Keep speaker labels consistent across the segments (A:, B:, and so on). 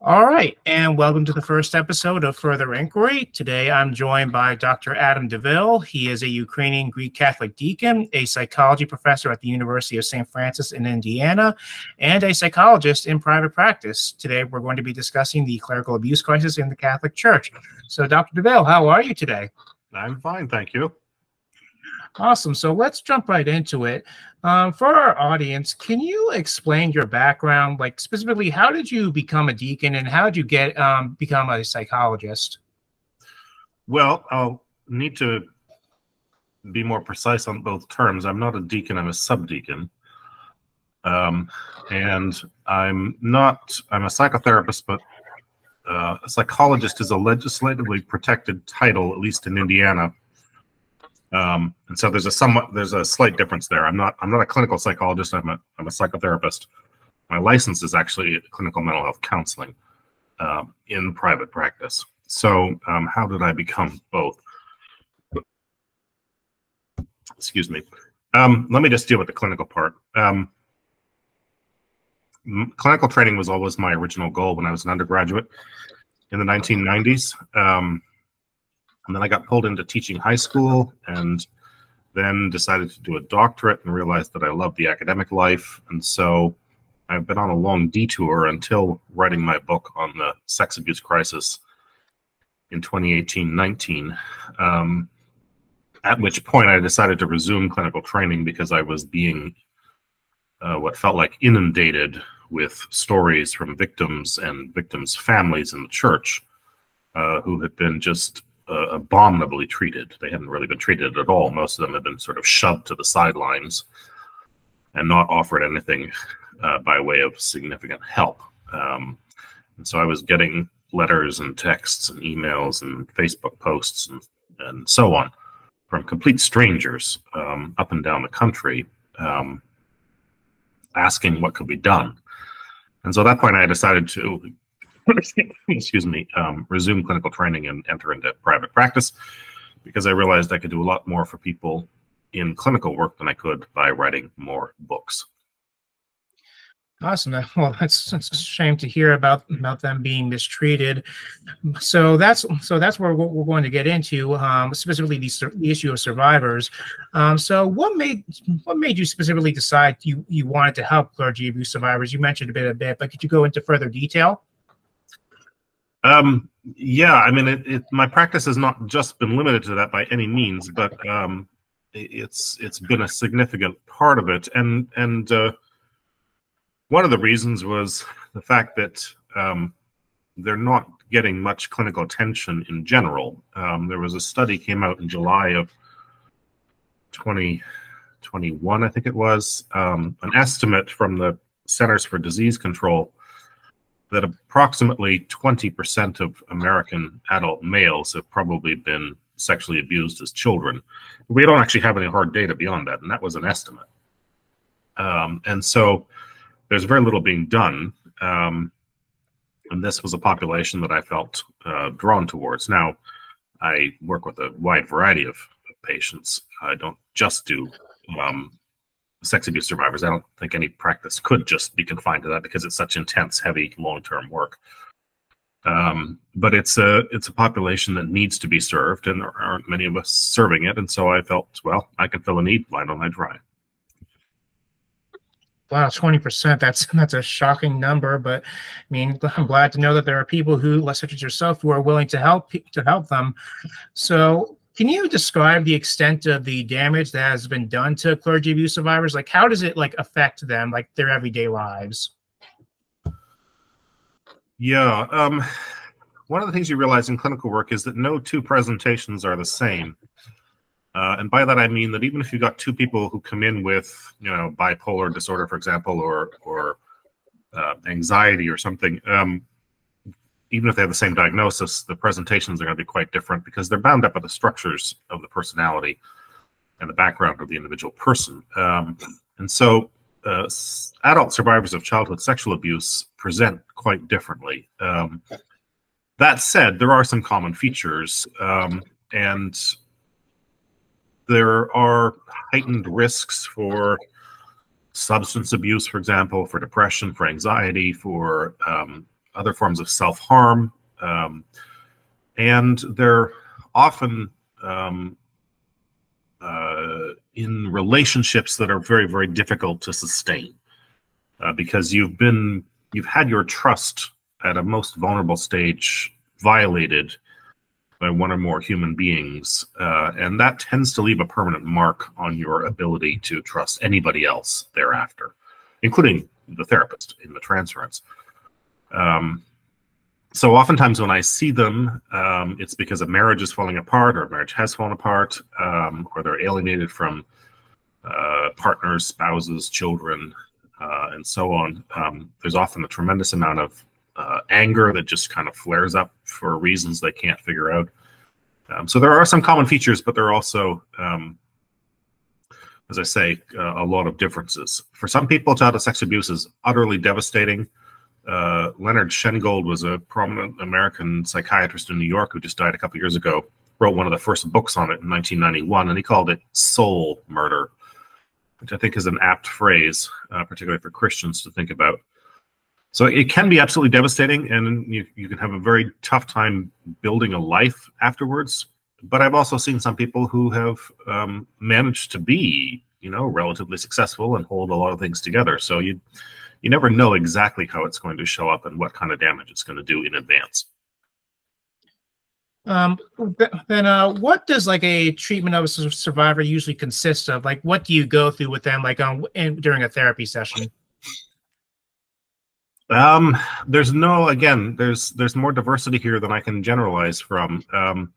A: All right, and welcome to the first episode of Further Inquiry. Today I'm joined by Dr. Adam DeVille. He is a Ukrainian Greek Catholic deacon, a psychology professor at the University of St. Francis in Indiana, and a psychologist in private practice. Today we're going to be discussing the clerical abuse crisis in the Catholic Church. So, Dr. DeVille, how are you today?
B: I'm fine, thank you.
A: Awesome. So let's jump right into it. Um, for our audience, can you explain your background? Like specifically, how did you become a deacon, and how did you get um, become a psychologist?
B: Well, I'll need to be more precise on both terms. I'm not a deacon; I'm a subdeacon, um, and I'm not. I'm a psychotherapist, but uh, a psychologist is a legislatively protected title, at least in Indiana. Um, and so there's a somewhat there's a slight difference there. I'm not I'm not a clinical psychologist. I'm a I'm a psychotherapist. My license is actually clinical mental health counseling um, in private practice. So um, how did I become both? Excuse me. Um, let me just deal with the clinical part. Um, clinical training was always my original goal when I was an undergraduate in the 1990s. And then I got pulled into teaching high school and then decided to do a doctorate and realized that I love the academic life. And so I've been on a long detour until writing my book on the sex abuse crisis in 2018 19. Um, at which point I decided to resume clinical training because I was being uh, what felt like inundated with stories from victims and victims' families in the church uh, who had been just uh, abominably treated. They hadn't really been treated at all. Most of them had been sort of shoved to the sidelines and not offered anything uh, by way of significant help. Um, and so I was getting letters and texts and emails and Facebook posts and, and so on from complete strangers um, up and down the country um, asking what could be done. And so at that point, I decided to excuse me, um, resume clinical training and enter into private practice because I realized I could do a lot more for people in clinical work than I could by writing more books.
A: Awesome. Well, that's, that's a shame to hear about about them being mistreated. So that's so that's where we're going to get into um, specifically the, the issue of survivors. Um, so what made what made you specifically decide you you wanted to help clergy abuse survivors? You mentioned a bit a bit, but could you go into further detail?
B: Um, yeah, I mean, it, it, my practice has not just been limited to that by any means, but um, it's it's been a significant part of it, and and uh, one of the reasons was the fact that um, they're not getting much clinical attention in general. Um, there was a study came out in July of 2021, I think it was, um, an estimate from the Centers for Disease Control that approximately 20% of American adult males have probably been sexually abused as children. We don't actually have any hard data beyond that, and that was an estimate. Um, and so there's very little being done. Um, and this was a population that I felt uh, drawn towards. Now, I work with a wide variety of, patients. I don't just do um, sex abuse survivors. I don't think any practice could just be confined to that because it's such intense, heavy, long-term work. Um, but it's a it's a population that needs to be served, and there aren't many of us serving it. And so I felt, well, I can fill a need. Why don't I try?
A: Wow, twenty percent. That's that's a shocking number. But I mean, I'm glad to know that there are people who, such as yourself, who are willing to help to help them. So, can you describe the extent of the damage that has been done to clergy abuse survivors? Like, how does it like affect them, like their everyday lives?
B: Yeah, um, one of the things you realize in clinical work is that no two presentations are the same. Uh, and by that I mean that even if you've got two people who come in with, you know, bipolar disorder, for example, or or uh, anxiety or something, um, even if they have the same diagnosis, the presentations are going to be quite different because they're bound up with the structures of the personality and the background of the individual person. Um, and so, uh, adult survivors of childhood sexual abuse present quite differently. Um, that said, there are some common features, um, and there are heightened risks for substance abuse, for example, for depression, for anxiety, for um, other forms of self harm, um, and they're often um, uh, in relationships that are very, very difficult to sustain uh, because you've been you've had your trust at a most vulnerable stage violated by one or more human beings, uh, and that tends to leave a permanent mark on your ability to trust anybody else thereafter, including the therapist in the transference. Um, so oftentimes when I see them, um, it's because a marriage is falling apart, or a marriage has fallen apart, um, or they're alienated from uh, partners, spouses, children, uh, and so on. Um, there's often a tremendous amount of uh, anger that just kind of flares up for reasons they can't figure out. Um, so there are some common features, but there are also, um, as I say, uh, a lot of differences. For some people, childhood sex abuse is utterly devastating. Uh, Leonard Shengold was a prominent American psychiatrist in New York who just died a couple years ago. Wrote one of the first books on it in 1991, and he called it soul murder which I think is an apt phrase, uh, particularly for Christians to think about. So it can be absolutely devastating, and you, you can have a very tough time building a life afterwards. But I've also seen some people who have um, managed to be, you know, relatively successful and hold a lot of things together. So you you never know exactly how it's going to show up and what kind of damage it's going to do in advance.
A: Um, then, uh, what does like a treatment of a survivor usually consist of? Like, what do you go through with them, like on in, during a therapy session?
B: Um, there's no again, there's there's more diversity here than I can generalize from. Um,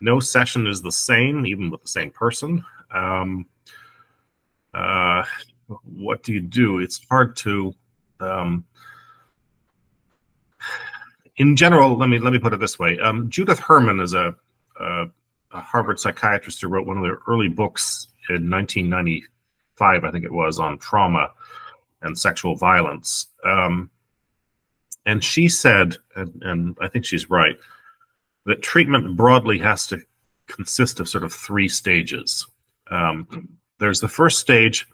B: no session is the same, even with the same person. Um, uh, what do you do? It's hard to um, in general, let me let me put it this way: um, Judith Herman is a, a, a, Harvard psychiatrist who wrote one of the early books in 1995, I think it was, on trauma and sexual violence. Um, and she said, and, and I think she's right, that treatment broadly has to consist of sort of three stages. Um, there's the first stage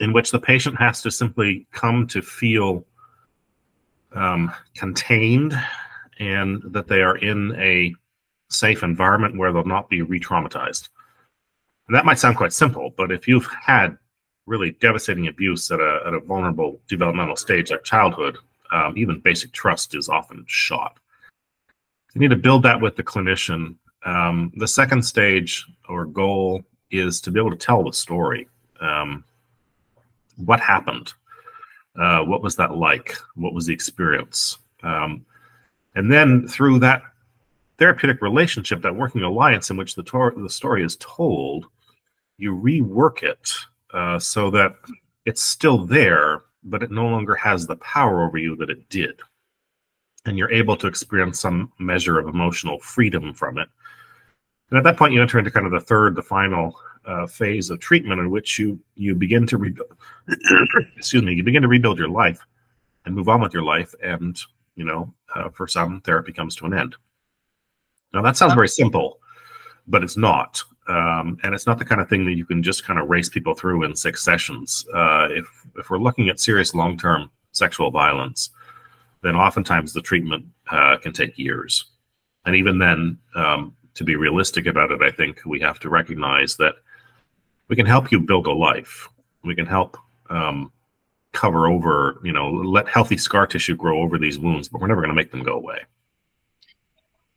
B: in which the patient has to simply come to feel um, contained and that they are in a safe environment where they'll not be re traumatized. And that might sound quite simple, but if you've had really devastating abuse at a, at a vulnerable developmental stage like childhood, um, even basic trust is often shot. You need to build that with the clinician. Um, the second stage or goal is to be able to tell the story. Um, what happened? Uh, what was that like? What was the experience? Um, and then through that therapeutic relationship, that working alliance in which the, tor- the story is told, you rework it uh, so that it's still there, but it no longer has the power over you that it did. And you're able to experience some measure of emotional freedom from it. And at that point, you enter into kind of the third, the final uh, phase of treatment in which you you begin to rebuild excuse me you begin to rebuild your life and move on with your life and you know uh, for some therapy comes to an end. Now that sounds very simple but it's not um, and it's not the kind of thing that you can just kind of race people through in six sessions. Uh, if if we're looking at serious long-term sexual violence then oftentimes the treatment uh, can take years. And even then um, to be realistic about it i think we have to recognize that we can help you build a life. We can help um, cover over, you know, let healthy scar tissue grow over these wounds, but we're never going to make them go away.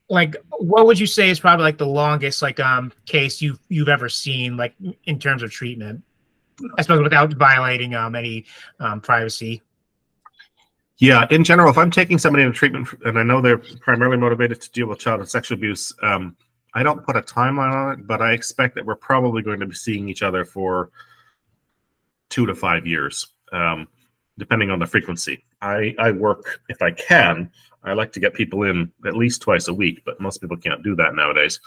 A: Like, what would you say is probably like the longest like um case you've you've ever seen, like in terms of treatment? I suppose without violating um any um, privacy.
B: Yeah, in general, if I'm taking somebody into treatment and I know they're primarily motivated to deal with childhood sexual abuse, um, I don't put a timeline on it, but I expect that we're probably going to be seeing each other for two to five years, um, depending on the frequency. I, I work, if I can, I like to get people in at least twice a week, but most people can't do that nowadays.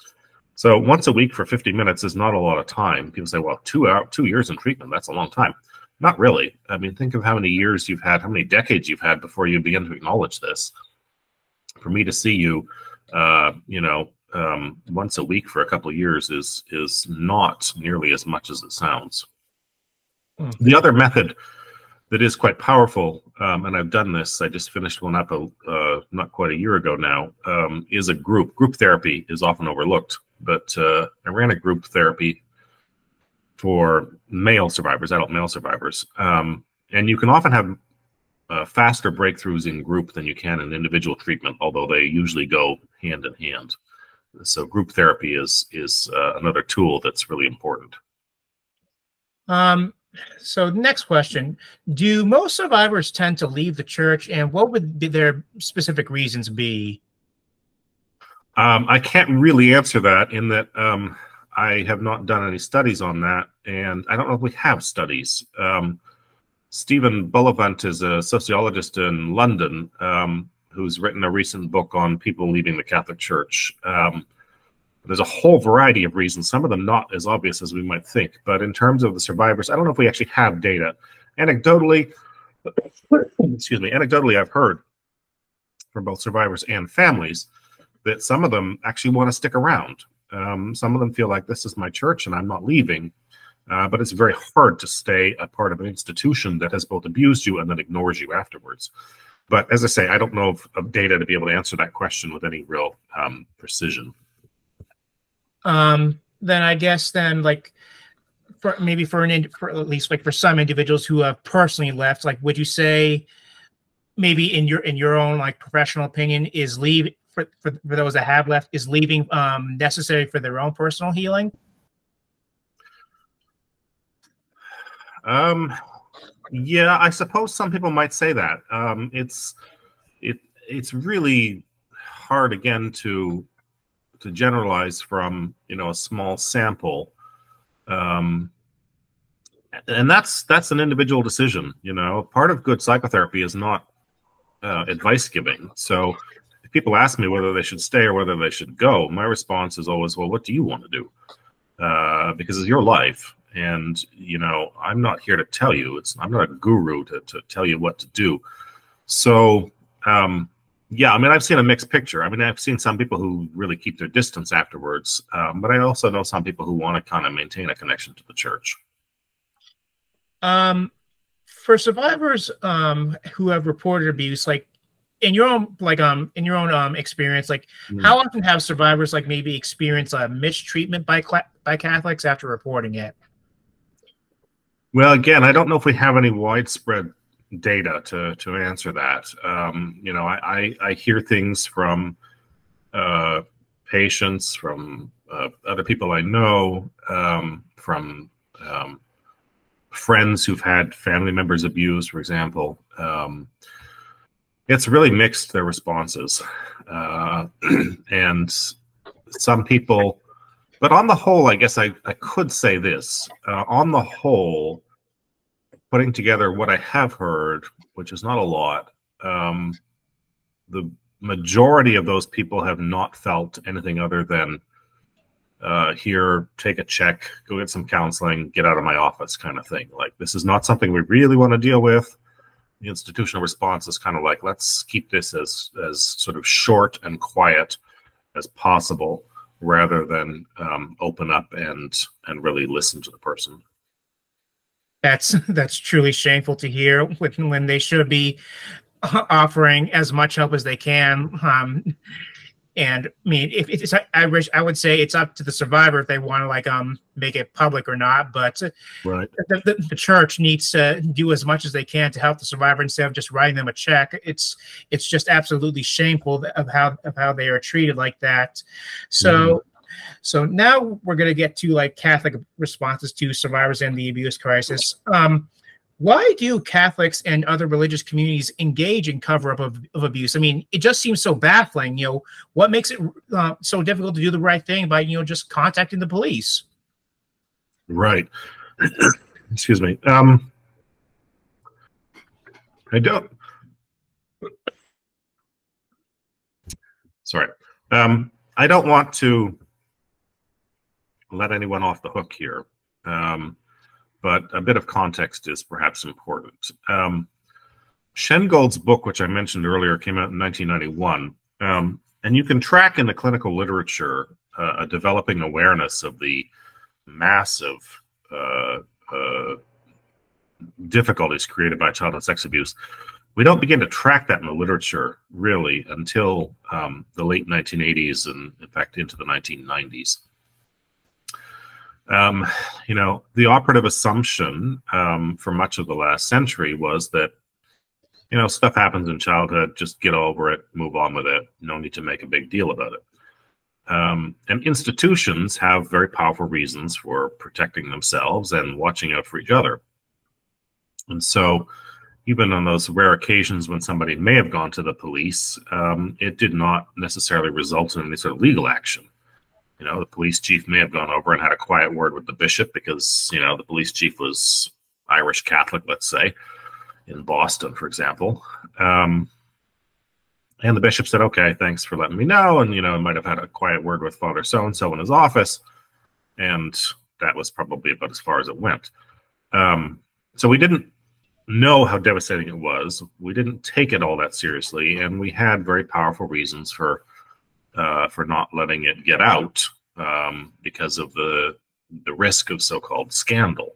B: So once a week for 50 minutes is not a lot of time. People say, well, two out two years in treatment, that's a long time. Not really. I mean, think of how many years you've had, how many decades you've had before you begin to acknowledge this. For me to see you, uh, you know, um, once a week for a couple of years is is not nearly as much as it sounds. Mm. The other method that is quite powerful, um, and I've done this. I just finished one up a, uh, not quite a year ago now. Um, is a group group therapy is often overlooked, but uh, I ran a group therapy for male survivors, adult male survivors, um, and you can often have uh, faster breakthroughs in group than you can in individual treatment, although they usually go hand in hand. So group therapy is is uh, another tool that's really important.
A: Um, so next question: Do most survivors tend to leave the church, and what would be their specific reasons be?
B: Um, I can't really answer that in that um, I have not done any studies on that, and I don't know if we have studies. Um, Stephen Bullivant is a sociologist in London um, who's written a recent book on people leaving the Catholic Church. Um, there's a whole variety of reasons, some of them not as obvious as we might think. But in terms of the survivors, I don't know if we actually have data. Anecdotally, excuse me, anecdotally, I've heard from both survivors and families that some of them actually want to stick around. Um, some of them feel like this is my church and I'm not leaving. Uh, but it's very hard to stay a part of an institution that has both abused you and then ignores you afterwards. But as I say, I don't know of, of data to be able to answer that question with any real um, precision.
A: Um, then I guess then like for maybe for an for at least like for some individuals who have personally left, like would you say maybe in your in your own like professional opinion is leave for, for, for those that have left is leaving um, necessary for their own personal healing?
B: Um, yeah, I suppose some people might say that. Um, it's it it's really hard again to to generalize from you know a small sample. Um, and that's that's an individual decision. You know, part of good psychotherapy is not uh, advice giving. So if people ask me whether they should stay or whether they should go, my response is always, well, what do you want to do? Uh, because it's your life and you know i'm not here to tell you. It's i'm not a guru to, to tell you what to do. So um yeah i mean i've seen a mixed picture. I mean i've seen some people who really keep their distance afterwards um, but i also know some people who want to kind of maintain a connection to the church.
A: Um for survivors um who have reported abuse like in your own like um in your own um experience like mm. how often have survivors like maybe experienced a mistreatment by by catholics after reporting it
B: well, again, I don't know if we have any widespread data to to answer that. Um, you know, I, I, I hear things from uh, patients, from uh, other people I know, um, from um, friends who've had family members abused, for example. Um, it's really mixed their responses, uh, and some people but on the whole, I guess I, I could say this. Uh, on the whole, putting together what I have heard, which is not a lot, um, the majority of those people have not felt anything other than uh, here, take a check, go get some counseling, get out of my office kind of thing. Like, this is not something we really want to deal with. The institutional response is kind of like, let's keep this as, as sort of short and quiet as possible rather than um, open up and and really listen to the person.
A: That's that's truly shameful to hear when when they should be offering as much help as they can. Um, and I mean, if it's, I wish I would say it's up to the survivor if they want to like um make it public or not. But
B: right,
A: the, the, the, church needs to do as much as they can to help the survivor instead of just writing them a check. It's it's just absolutely shameful of how of how they are treated like that. So. Mm. So now we're going to get to like Catholic responses to survivors in the abuse crisis. Um, why do Catholics and other religious communities engage in cover up of, of abuse? I mean, it just seems so baffling. You know, what makes it uh, so difficult to do the right thing by, you know, just contacting the police?
B: Right. Excuse me. Um, I don't. Sorry. Um, I don't want to let anyone off the hook here. Um, but a bit of context is perhaps important. Um, Shengold's book, which I mentioned earlier, came out in 1991. Um, and you can track in the clinical literature uh, a developing awareness of the massive uh, uh, difficulties created by childhood sex abuse, we don't begin to track that in the literature really until um, the late 1980s and, in fact, into the 1990s. Um, you know, the operative assumption um, for much of the last century was that, you know, stuff happens in childhood, just get over it, move on with it. No need to make a big deal about it. Um, and institutions have very powerful reasons for protecting themselves and watching out for each other. And so, even on those rare occasions when somebody may have gone to the police, um, it did not necessarily result in any sort of legal action. You know, the police chief may have gone over and had a quiet word with the bishop because, you know, the police chief was Irish Catholic, let's say, in Boston, for example. Um, and the bishop said, okay, thanks for letting me know. And, you know, might have had a quiet word with Father so and so in his office. And that was probably about as far as it went. Um, so we didn't know how devastating it was. We didn't take it all that seriously. And we had very powerful reasons for uh, for not letting it get out um, because of the the risk of so-called scandal.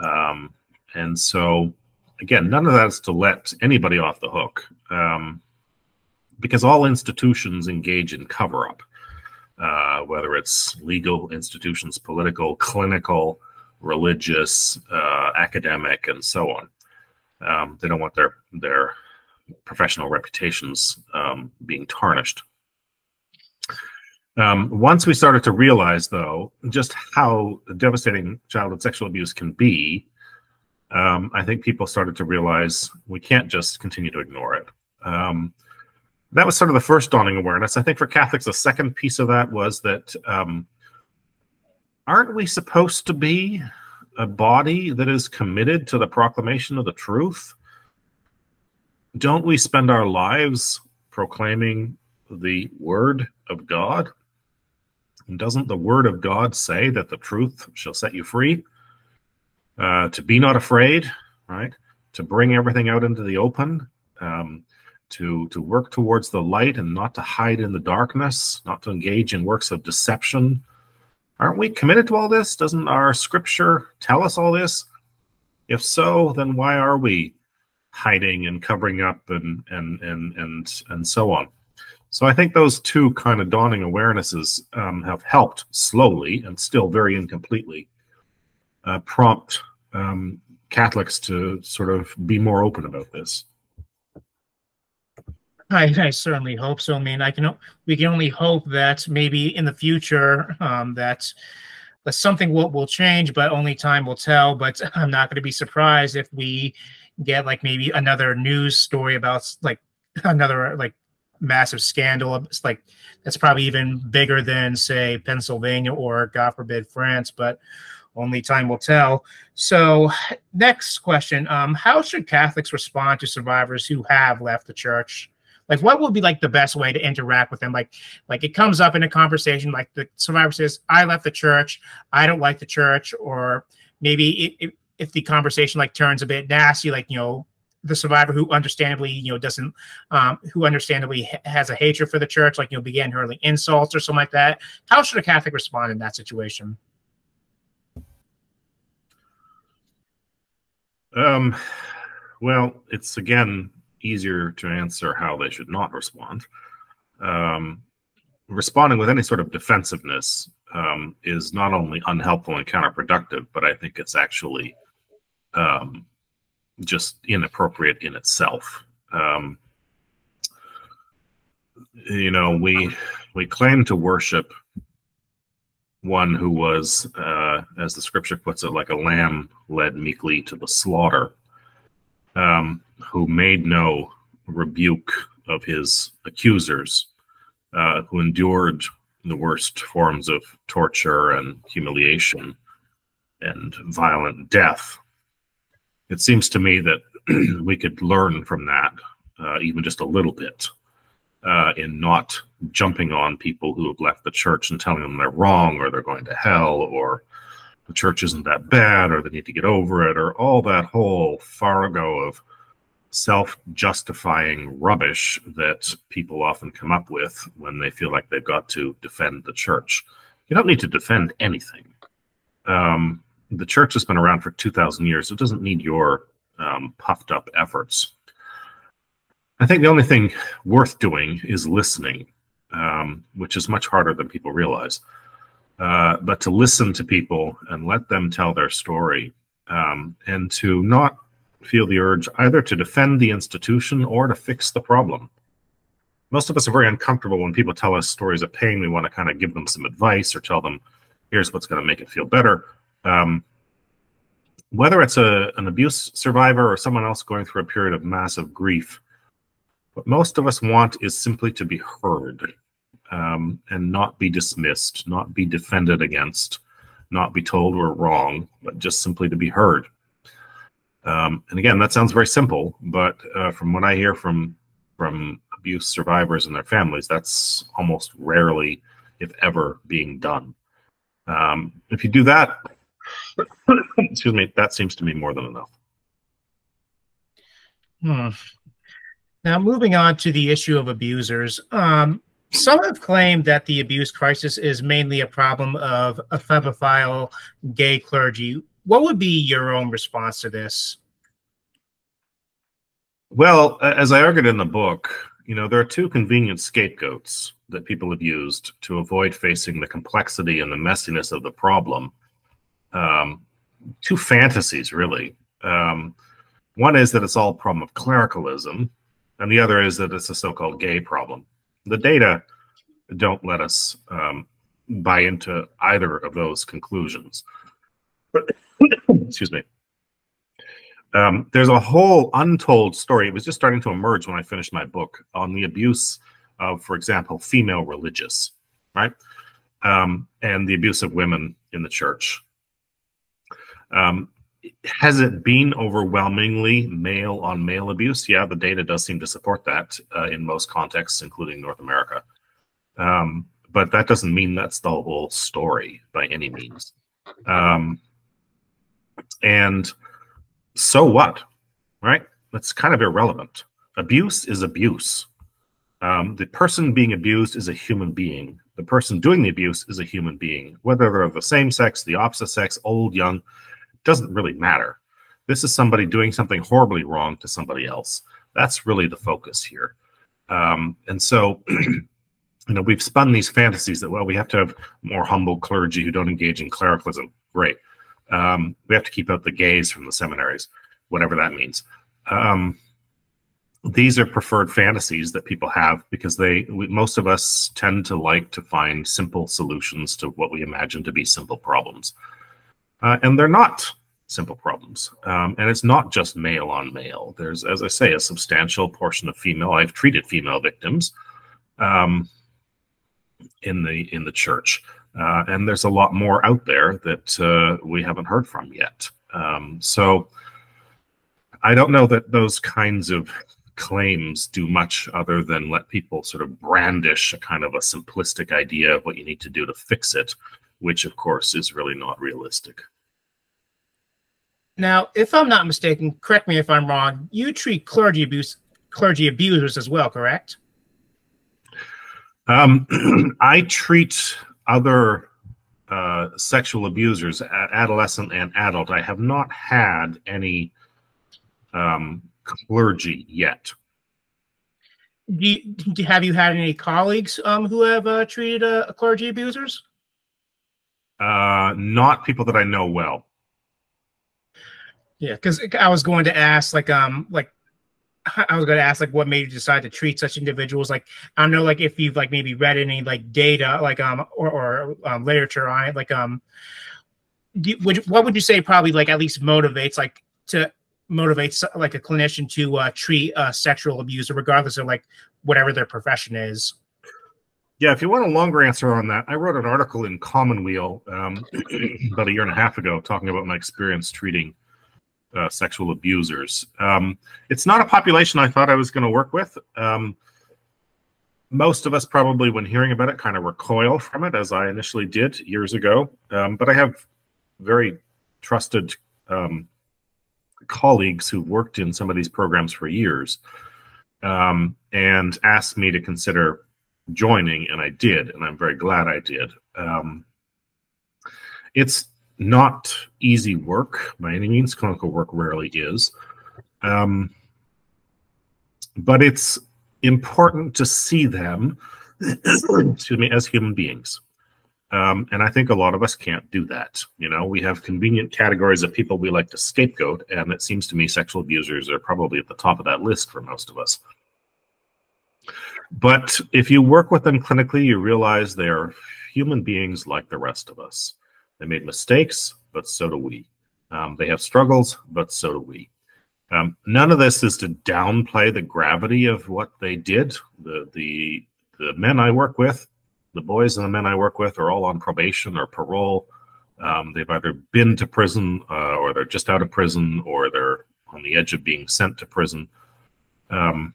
B: Um, and so, again, none of that is to let anybody off the hook, um, because all institutions engage in cover-up, uh, whether it's legal institutions, political, clinical, religious, uh, academic, and so on. Um, they don't want their their professional reputations um, being tarnished. Um, once we started to realize, though, just how devastating childhood sexual abuse can be, um, I think people started to realize we can't just continue to ignore it. Um, that was sort of the first dawning awareness. I think for Catholics, the second piece of that was that um, aren't we supposed to be a body that is committed to the proclamation of the truth? Don't we spend our lives proclaiming the word of God? And doesn't the word of God say that the truth shall set you free? Uh, to be not afraid, right? To bring everything out into the open, um, to to work towards the light and not to hide in the darkness, not to engage in works of deception. Aren't we committed to all this? Doesn't our scripture tell us all this? If so, then why are we hiding and covering up and and and and and so on? So I think those two kind of dawning awarenesses um, have helped slowly and still very incompletely uh, prompt um, Catholics to sort of be more open about this.
A: I, I, certainly hope so. I mean, I can we can only hope that maybe in the future um, that that something will will change, but only time will tell. But I'm not going to be surprised if we get like maybe another news story about like another like massive scandal. It's like that's probably even bigger than say Pennsylvania or God forbid France, but only time will tell. So, next question: um, How should Catholics respond to survivors who have left the church? Like, what would be like the best way to interact with them? Like, like it comes up in a conversation, like the survivor says, "I left the church. I don't like the church," or maybe it, it, if the conversation like turns a bit nasty, like you know, the survivor who understandably you know doesn't um, who understandably ha- has a hatred for the church like you know began hurling insults or something like that how should a catholic respond in that situation?
B: Um well it's again easier to answer how they should not respond. Um responding with any sort of defensiveness um, is not only unhelpful and counterproductive but i think it's actually um, just inappropriate in itself. Um, you know, we we claim to worship one who was, uh, as the scripture puts it, like a lamb led meekly to the slaughter, um, who made no rebuke of his accusers, uh, who endured the worst forms of torture and humiliation and violent death it seems to me that we could learn from that, uh, even just a little bit, uh, in not jumping on people who have left the church and telling them they're wrong or they're going to hell or the church isn't that bad or they need to get over it or all that whole farrago of self justifying rubbish that people often come up with when they feel like they've got to defend the church. You don't need to defend anything. Um, the church has been around for 2,000 years. It doesn't need your um, puffed up efforts. I think the only thing worth doing is listening, um, which is much harder than people realize. Uh, but to listen to people and let them tell their story um, and to not feel the urge either to defend the institution or to fix the problem. Most of us are very uncomfortable when people tell us stories of pain. We want to kind of give them some advice or tell them, here's what's going to make it feel better. Um, whether it's a, an abuse survivor or someone else going through a period of massive grief, what most of us want is simply to be heard um, and not be dismissed, not be defended against, not be told we're wrong, but just simply to be heard. Um, and again, that sounds very simple, but uh, from what I hear from from abuse survivors and their families, that's almost rarely, if ever, being done. Um, if you do that, excuse me, that seems to me more than enough.
A: Hmm. Now, moving on to the issue of abusers, um, some have claimed that the abuse crisis is mainly a problem of an ephebophile gay clergy. What would be your own response to this?
B: Well, as I argued in the book, you know, there are two convenient scapegoats that people have used to avoid facing the complexity and the messiness of the problem. Um, two fantasies, really. Um, one is that it's all a problem of clericalism, and the other is that it's a so-called gay problem. The data don't let us um, buy into either of those conclusions. Excuse me. Um, there's a whole untold story. It was just starting to emerge when I finished my book on the abuse of, for example, female religious, right? Um, and the abuse of women in the church. Um, has it been overwhelmingly male on male abuse? Yeah, the data does seem to support that uh, in most contexts, including North America. Um, but that doesn't mean that's the whole story by any means. Um, and so what? Right? That's kind of irrelevant. Abuse is abuse. Um, the person being abused is a human being. The person doing the abuse is a human being. Whether they're of the same sex, the opposite sex, old, young, doesn't really matter. This is somebody doing something horribly wrong to somebody else. That's really the focus here. Um, and so, you know, we've spun these fantasies that, well, we have to have more humble clergy who don't engage in clericalism. Great. Um, we have to keep out the gays from the seminaries, whatever that means. Um, these are preferred fantasies that people have because they we, most of us tend to like to find simple solutions to what we imagine to be simple problems uh, and they're not simple problems. Um, and it's not just male on male. There's as i say a substantial portion of female i've treated female victims um, in the in the church. Uh, and there's a lot more out there that uh, we haven't heard from yet. Um, so I don't know that those kinds of claims do much other than let people sort of brandish a kind of a simplistic idea of what you need to do to fix it, which of course is really not realistic.
A: Now, if I'm not mistaken, correct me if I'm wrong, you treat clergy abuse clergy abusers as well, correct?
B: Um, I treat other uh, sexual abusers, adolescent and adult. I have not had any um, clergy yet.
A: Do you, have you had any colleagues um, who have uh, treated uh, clergy abusers?
B: Uh, not people that I know well.
A: Yeah, because I was going to ask, like, um, like I was going to ask like what made you decide to treat such individuals. Like I don't know, like if you've like maybe read any like data, like um or, or um, literature on it. Like um, do, would what would you say probably like at least motivates like to motivates like a clinician to uh, treat a sexual abuser regardless of like whatever their profession is.
B: Yeah, if you want a longer answer on that, I wrote an article in Commonweal um, about a year and a half ago talking about my experience treating uh, sexual abusers. Um, it's not a population I thought I was going to work with. Um, most of us probably, when hearing about it, kind of recoil from it, as I initially did years ago. Um, but I have very trusted um, colleagues who've worked in some of these programs for years um, and asked me to consider joining, and I did, and I'm very glad I did. Um, it's not easy work by any means. Clinical work rarely is. Um, but it's important to see them, excuse me, as human beings. Um, and I think a lot of us can't do that. You know, we have convenient categories of people we like to scapegoat, and it seems to me sexual abusers are probably at the top of that list for most of us. But if you work with them clinically, you realize they're human beings like the rest of us. They made mistakes, but so do we. Um, they have struggles, but so do we. Um, none of this is to downplay the gravity of what they did. The the the men I work with, the boys and the men I work with, are all on probation or parole. Um, they've either been to prison, uh, or they're just out of prison, or they're on the edge of being sent to prison. Um,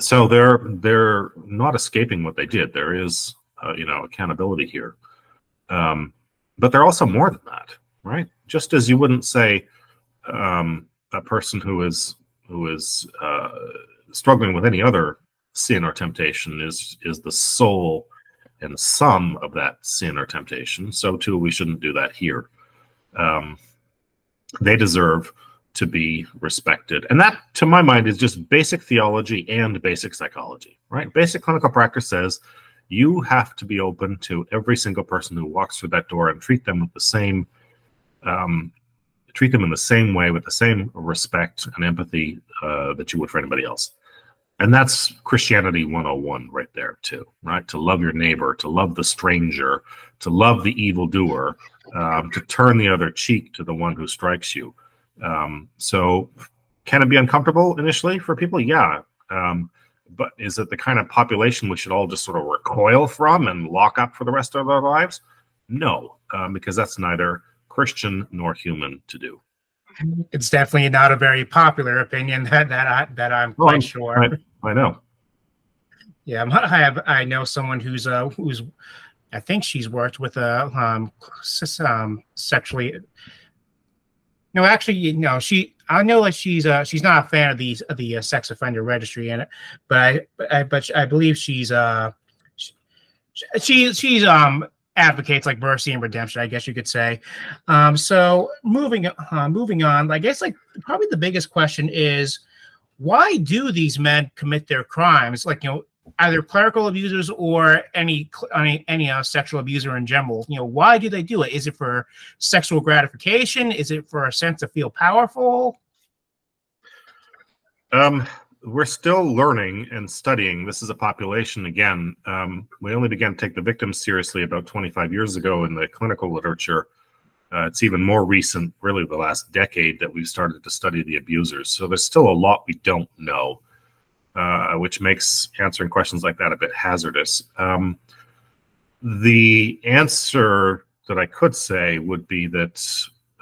B: so they're they're not escaping what they did. There is uh, you know accountability here, um, but they're also more than that, right? Just as you wouldn't say um, a person who is who is uh, struggling with any other sin or temptation is is the soul and sum of that sin or temptation. So too, we shouldn't do that here. Um, they deserve to be respected. And that, to my mind, is just basic theology and basic psychology, right? Basic clinical practice says you have to be open to every single person who walks through that door and treat them with the same, um, treat them in the same way with the same respect and empathy uh, that you would for anybody else. And that's Christianity 101 right there, too, right? To love your neighbor, to love the stranger, to love the evildoer, um, to turn the other cheek to the one who strikes you. Um, so, can it be uncomfortable initially for people? Yeah. Um, but is it the kind of population we should all just sort of recoil from and lock up for the rest of our lives? No, um, because that's neither Christian nor human to do.
A: It's definitely not a very popular opinion that that I that I'm quite sure.
B: I, I, know.
A: Yeah, I have. I know someone who's uh who's, I think she's worked with a um, um sexually no, actually, no. She, I know that she's uh she's not a fan of these of the uh, sex offender registry it, but I, but I, but I believe she's uh she she's um advocates like mercy and redemption, I guess you could say. Um, so moving uh, moving on, I guess like probably the biggest question is why do these men commit their crimes? Like you know, either clerical abusers or any any any uh, sexual abuser in general. You know, why do they do it? Is it for sexual gratification? Is it for a sense to feel powerful?
B: Um, we're still learning and studying. This is a population again. Um, we only began to take the victims seriously about 25 years ago in the clinical literature. Uh, it's even more recent, really the last decade, that we've started to study the abusers. So there's still a lot we don't know uh, which makes answering questions like that a bit hazardous. Um, the answer that I could say would be that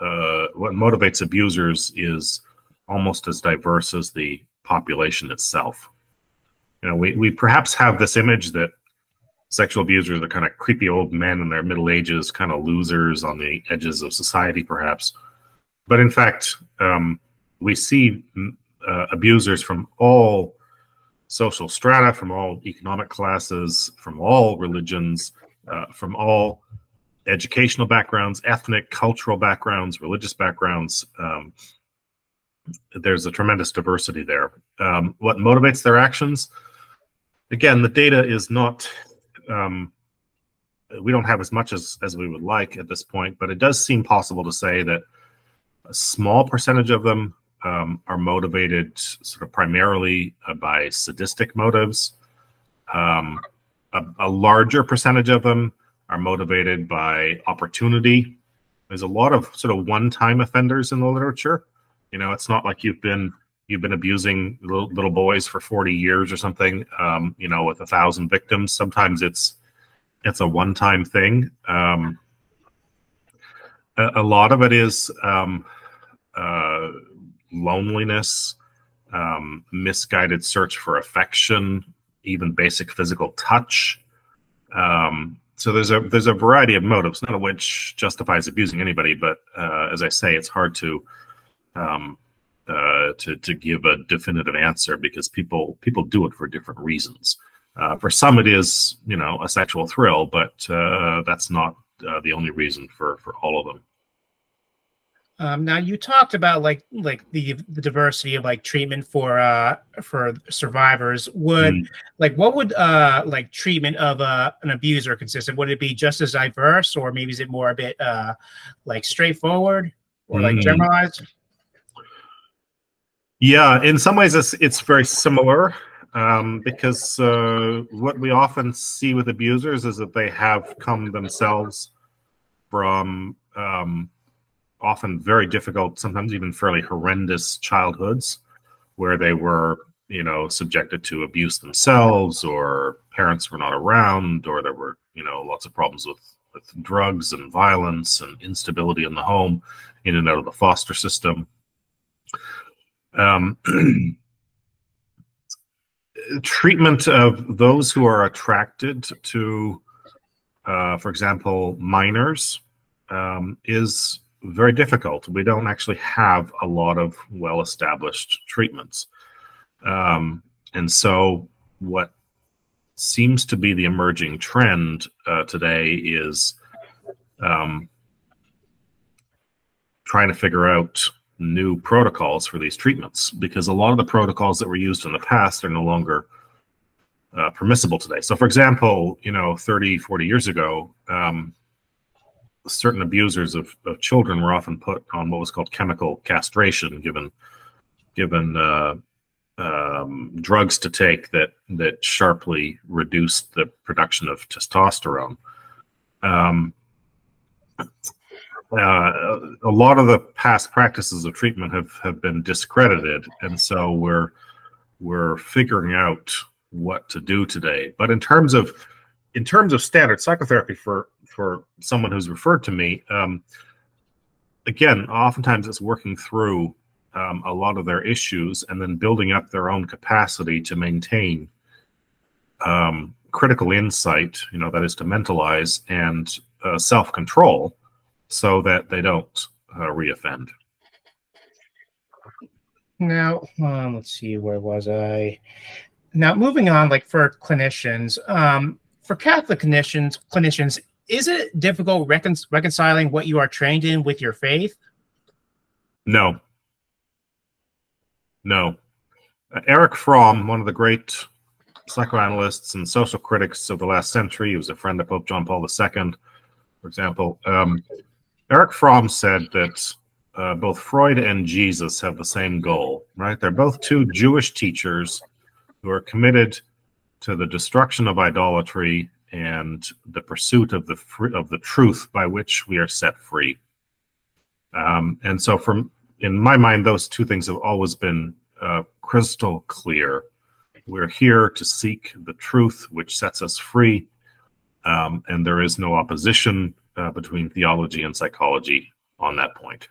B: uh, what motivates abusers is almost as diverse as the population itself. You know, we, we perhaps have this image that sexual abusers are kind of creepy old men in their middle ages, kind of losers on the edges of society, perhaps. But in fact, um, we see uh, abusers from all social strata, from all economic classes, from all religions, uh, from all educational backgrounds, ethnic, cultural backgrounds, religious backgrounds. Um, there's a tremendous diversity there. Um, what motivates their actions? Again, the data is not, um, we don't have as much as, as we would like at this point, but it does seem possible to say that a small percentage of them um, are motivated sort of primarily uh, by sadistic motives. Um, a, a, larger percentage of them are motivated by opportunity. There's a lot of sort of one-time offenders in the literature. You know, it's not like you've been you've been abusing little, little boys for 40 years or something. Um, you know, with a thousand victims. Sometimes it's it's a one-time thing. Um, a, a, lot of it is um, uh, loneliness, um, misguided search for affection, even basic physical touch. Um, so there's a there's a variety of motives, none of which justifies abusing anybody. But uh, as I say, it's hard to um, uh, to to give a definitive answer because people people do it for different reasons. Uh, for some, it is you know a sexual thrill, but uh, that's not uh, the only reason for for all of them.
A: Um, now you talked about like like the the diversity of like treatment for uh for survivors. Would mm. like what would uh like treatment of uh, an abuser consist of? Would it be just as diverse, or maybe is it more a bit uh like straightforward or like mm. generalized?
B: Yeah, in some ways it's it's very similar um, because uh, what we often see with abusers is that they have come themselves from um, often very difficult, sometimes even fairly horrendous childhoods where they were, you know, subjected to abuse themselves or parents were not around or there were, you know, lots of problems with, with drugs and violence and instability in the home, in and out of the foster system. Um, treatment of those who are attracted to, uh, for example, minors um, is very difficult. We don't actually have a lot of well established treatments. Um, and so, what seems to be the emerging trend uh, today is um, trying to figure out new protocols for these treatments because a lot of the protocols that were used in the past are no longer uh, permissible today. So, for example, you know, 30, 40 years ago, um, certain abusers of, of children were often put on what was called chemical castration, given given uh, um, drugs to take that that sharply reduced the production of testosterone. Um, uh, a lot of the past practices of treatment have have been discredited, and so we're we're figuring out what to do today. But in terms of in terms of standard psychotherapy for for someone who's referred to me, um, again, oftentimes it's working through um, a lot of their issues and then building up their own capacity to maintain um, critical insight, you know, that is to mentalize and uh, self control so that they don't uh, reoffend.
A: Now, um, let's see, where was I? Now, moving on, like for clinicians, um, for Catholic clinicians, clinicians, is it difficult recon- reconciling what you are trained in with your faith?
B: No. No. Uh, Erich Fromm, one of the great psychoanalysts and social critics of the last century, he was a friend of Pope John Paul II, for example. Um, Erich Fromm said that uh, both Freud and Jesus have the same goal, right? They're both two Jewish teachers who are committed to the destruction of idolatry and the pursuit of the fr- of the truth by which we are set free. Um, and so, from in my mind, those two things have always been uh, crystal clear. We're here to seek the truth which sets us free, um, and there is no opposition uh, between theology and psychology on that point.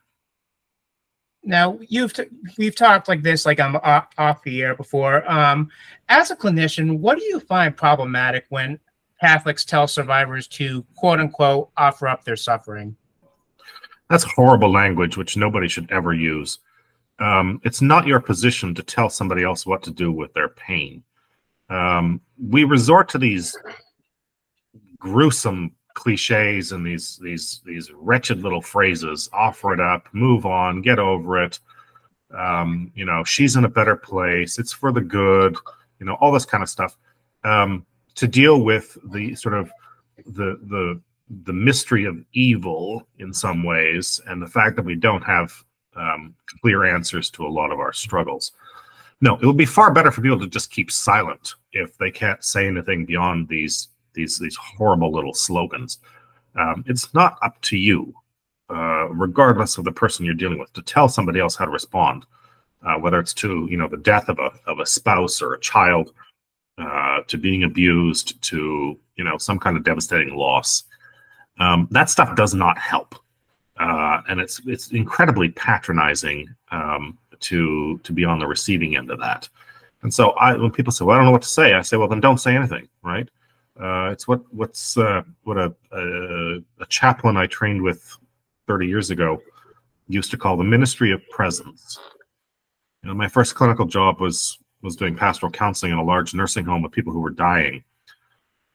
A: Now you've we've talked like this like I'm off, off the air before. Um, as a clinician, what do you find problematic when Catholics tell survivors to quote unquote offer up their suffering.
B: That's horrible language, which nobody should ever use. Um, it's not your position to tell somebody else what to do with their pain. Um, we resort to these gruesome cliches and these these these wretched little phrases: "Offer it up, move on, get over it." Um, you know, she's in a better place. It's for the good. You know, all this kind of stuff. Um, to deal with the sort of the the the mystery of evil in some ways and the fact that we don't have um, clear answers to a lot of our struggles. No, it would be far better for people to just keep silent if they can't say anything beyond these these these horrible little slogans. Um, it's not up to you, uh, regardless of the person you're dealing with, to tell somebody else how to respond, uh, whether it's to you know the death of a of a spouse or a child uh, to being abused to you know some kind of devastating loss. Um, that stuff does not help, uh, and it's it's incredibly patronizing um, to to be on the receiving end of that. And so I, when people say, "Well, I don't know what to say," I say, "Well, then don't say anything." Right? Uh, it's what what's uh, what a, a, a chaplain I trained with 30 years ago used to call the ministry of presence. You know, my first clinical job was was doing pastoral counseling in a large nursing home with people who were dying.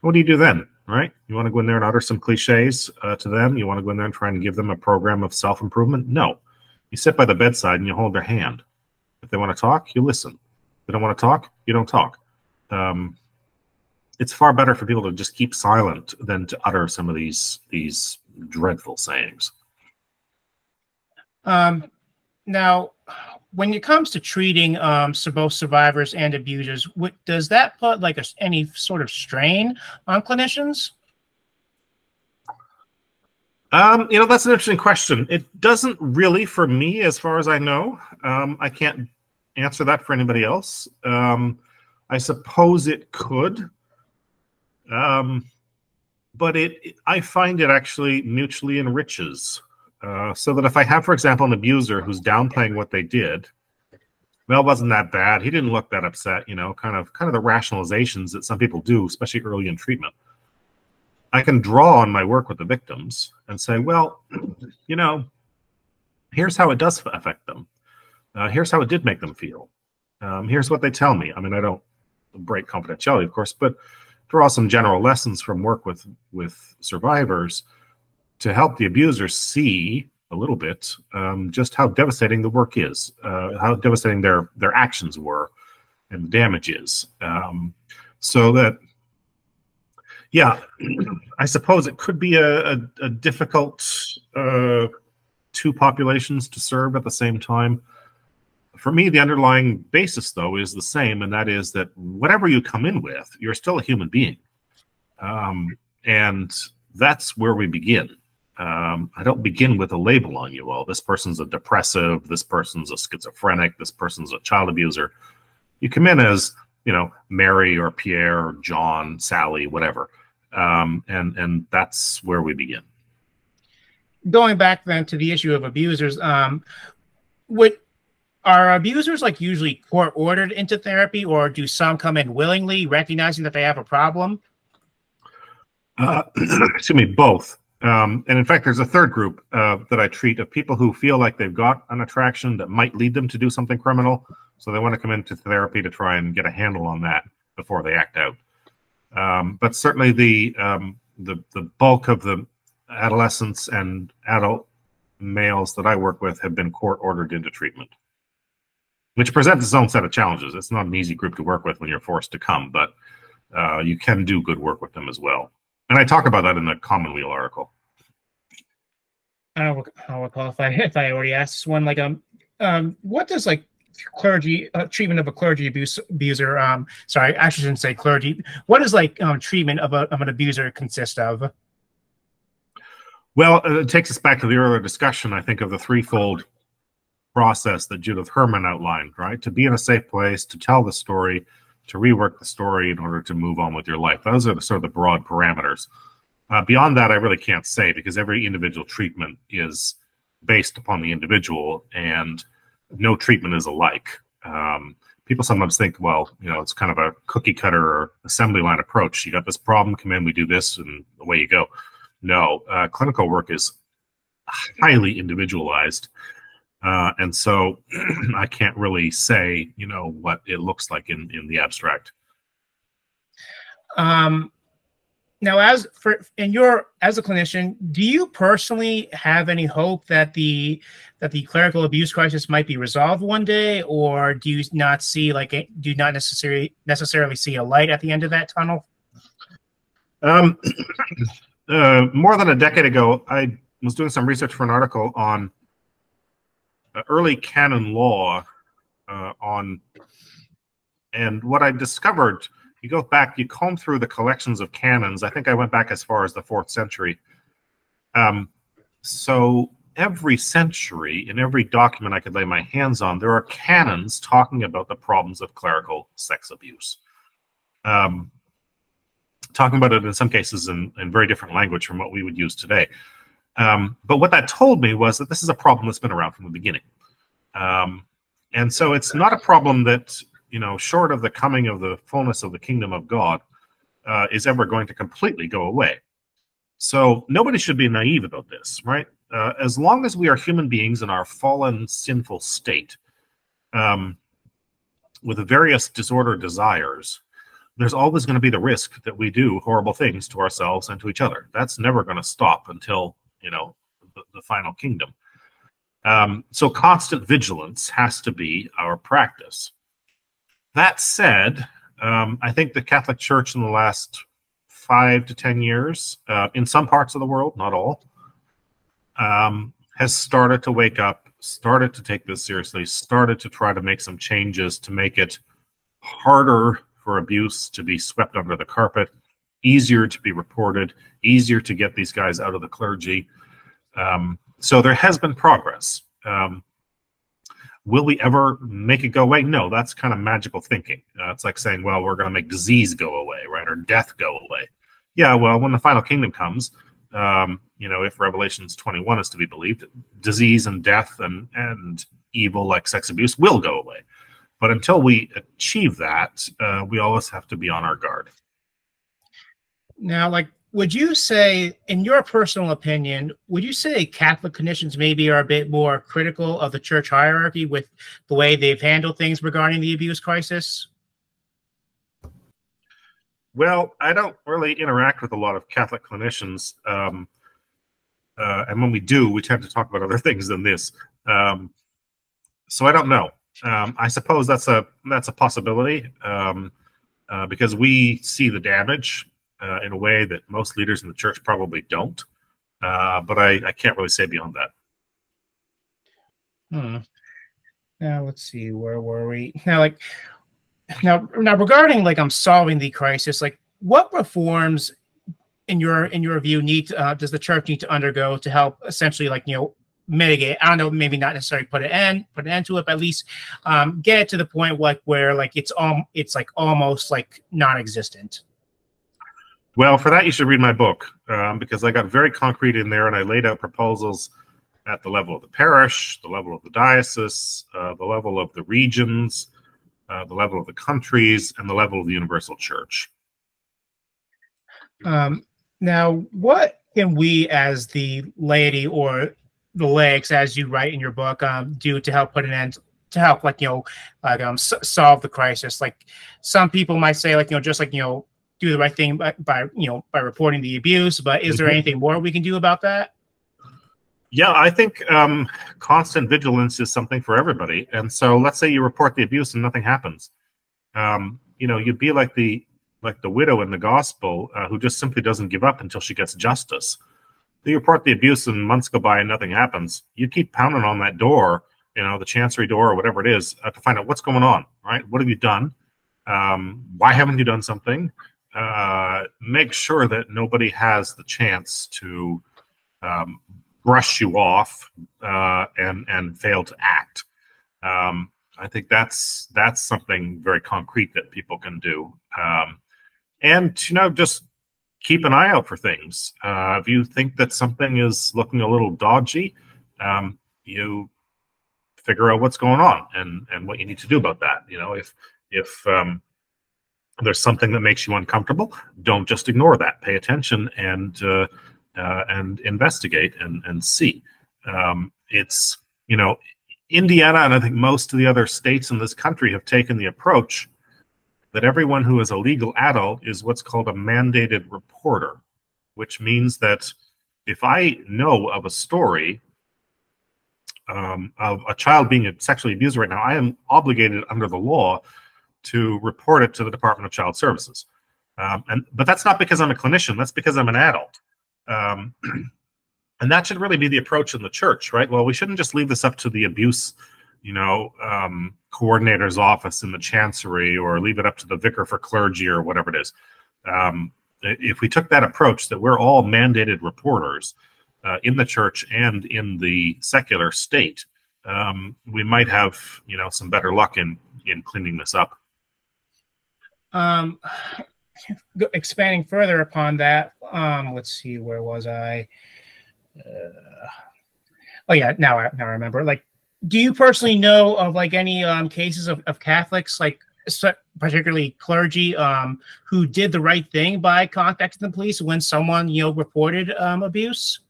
B: What do you do then? Right? You want to go in there and utter some cliches uh, to them? You want to go in there and try and give them a program of self improvement? No. You sit by the bedside and you hold their hand. If they want to talk, you listen. If they don't want to talk, you don't talk. Um, it's far better for people to just keep silent than to utter some of these these dreadful sayings.
A: Um, now, when it comes to treating um, both survivors and abusers, what, does that put like a, any sort of strain on clinicians?
B: Um, you know, that's an interesting question. It doesn't really, for me, as far as I know. Um, I can't answer that for anybody else. Um, I suppose it could, um, but it, I find it actually mutually enriches. Uh, so that if I have, for example, an abuser who's downplaying what they did, well, wasn't that bad. He didn't look that upset. You know, kind of kind of the rationalizations that some people do, especially early in treatment. I can draw on my work with the victims and say, well, you know, here's how it does affect them. Uh, here's how it did make them feel. Um, here's what they tell me. I mean, I don't break confidentiality, of course, but draw some general lessons from work with with survivors to help the abusers see a little bit um, just how devastating the work is, uh, how devastating their their actions were, and the damage is. Um, so that, yeah, I suppose it could be a, a, a difficult uh, two populations to serve at the same time. For me, the underlying basis, though, is the same, and that is that whatever you come in with, you're still a human being. Um, and that's where we begin um, I don't begin with a label on you. Well, this person's a depressive, this person's a schizophrenic, this person's a child abuser. You come in as, you know, Mary or Pierre or John, Sally, whatever. Um, and and that's where we begin.
A: Going back then to the issue of abusers, um, what are abusers like usually court ordered into therapy, or do some come in willingly, recognizing that they have a problem?
B: Uh, excuse me, both. Um, and in fact, there's a third group uh, that I treat of people who feel like they've got an attraction that might lead them to do something criminal. So they want to come into therapy to try and get a handle on that before they act out. Um, but certainly the, um, the the bulk of the adolescents and adult males that I work with have been court ordered into treatment, which presents its own set of challenges. It's not an easy group to work with when you're forced to come, but uh, you can do good work with them as well. And I talk about that in the Commonweal article.
A: I don't, I don't recall if I if I already asked this one. Like, um, um, what does like clergy uh, treatment of a clergy abuse abuser? Um, sorry, I shouldn't say clergy. What does like um treatment of a of an abuser consist of?
B: Well, it takes us back to the earlier discussion. I think of the threefold process that Judith Herman outlined. Right, to be in a safe place, to tell the story, to rework the story in order to move on with your life. Those are the sort of the broad parameters. Uh, beyond that, I really can't say because every individual treatment is based upon the individual, and no treatment is alike. Um, people sometimes think, well, you know, it's kind of a cookie cutter or assembly line approach. You got this problem, come in, we do this, and away you go. No, uh, clinical work is highly individualized. Uh, and so I can't really say, you know, what it looks like in, in the abstract.
A: Um, now, as for in your as a clinician, do you personally have any hope that the that the clerical abuse crisis might be resolved one day, or do you not see like do you not necessarily necessarily see a light at the end of that tunnel?
B: Um, uh, more than a decade ago, I was doing some research for an article on uh, early canon law uh, on, and what I discovered, you go back, you comb through the collections of canons. I think I went back as far as the fourth century. Um, so every century, in every document I could lay my hands on, there are canons talking about the problems of clerical sex abuse. Um, talking about it in some cases in, in very different language from what we would use today. Um, but what that told me was that this is a problem that's been around from the beginning. Um, and so it's not a problem that, you know, short of the coming of the fullness of the kingdom of God, uh, is ever going to completely go away. So nobody should be naive about this, right? Uh, as long as we are human beings in our fallen, sinful state, um, with various disorder desires, there's always going to be the risk that we do horrible things to ourselves and to each other. That's never going to stop until you know the, the final kingdom. Um, so constant vigilance has to be our practice. That said, um, I think the Catholic Church in the last five to ten years, uh, in some parts of the world, not all, um, has started to wake up, started to take this seriously, started to try to make some changes to make it harder for abuse to be swept under the carpet, easier to be reported, easier to get these guys out of the clergy. Um, so there has been progress. Um, will we ever make it go away? No, that's kind of magical thinking. Uh, it's like saying, well, we're going to make disease go away, right? Or death go away. Yeah, well, when the final kingdom comes, um, you know, if Revelations 21 is to be believed, disease and death and, and evil like sex abuse will go away. But until we achieve that, uh, we always have to be on our guard.
A: Now, like, would you say, in your personal opinion, would you say Catholic clinicians maybe are a bit more critical of the church hierarchy with the way they've handled things regarding the abuse crisis?
B: Well, I don't really interact with a lot of Catholic clinicians. Um, uh, and when we do, we tend to talk about other things than this. Um, so I don't know. Um, I suppose that's a that's a possibility um, uh, because we see the damage uh, in a way that most leaders in the church probably don't. Uh, but I, I can't really say beyond that.
A: Hmm. Now let's see, where were we? Now, like now, now regarding like I'm solving the crisis, like what reforms in your in your view need uh, does the church need to undergo to help essentially like you know mitigate. I don't know, maybe not necessarily put an end, put an end to it, but at least um, get it to the point like where like it's all it's like almost like non-existent.
B: Well, for that you should read my book um, because I got very concrete in there and I laid out proposals at the level of the parish, the level of the diocese, uh, the level of the regions, uh, the level of the countries, and the level of the universal church.
A: Um, now, what can we as the laity or the legs, as you write in your book, um, do to help put an end to help, like you know, like um, solve the crisis. Like some people might say, like you know, just like you know, do the right thing by, by you know by reporting the abuse. But is there mm-hmm. anything more we can do about that?
B: Yeah, I think um, constant vigilance is something for everybody. And so, let's say you report the abuse and nothing happens. Um, you know, you'd be like the like the widow in the gospel uh, who just simply doesn't give up until she gets justice you report the abuse and months go by and nothing happens, you keep pounding on that door, you know, the chancery door or whatever it is, uh, to find out what's going on, right? What have you done? Um, why haven't you done something? Uh, make sure that nobody has the chance to um, brush you off uh, and and fail to act. Um, I think that's that's something very concrete that people can do. Um, and you know, just keep an eye out for things. Uh, if you think that something is looking a little dodgy, um, you figure out what's going on and and what you need to do about that. You know, if if um, there's something that makes you uncomfortable, don't just ignore that. Pay attention and uh, uh, and investigate and and see. Um, it's you know, Indiana and I think most of the other states in this country have taken the approach that everyone who is a legal adult is what's called a mandated reporter, which means that if I know of a story um, of a child being sexually abused right now, I am obligated under the law to report it to the Department of Child Services. Um, and but that's not because I'm a clinician. That's because I'm an adult. Um, and that should really be the approach in the church, right? Well, we shouldn't just leave this up to the abuse you know, um, coordinator's office in the chancery or leave it up to the vicar for clergy or whatever it is. Um, if we took that approach that we're all mandated reporters uh, in the church and in the secular state, um, we might have, you know, some better luck in in cleaning this up.
A: Um, expanding further upon that, um, let's see, where was I? Uh, oh yeah, now I now I remember. Like do you personally know of like any um, cases of, of Catholics, like particularly clergy, um, who did the right thing by contacting the police when someone you know reported um, abuse?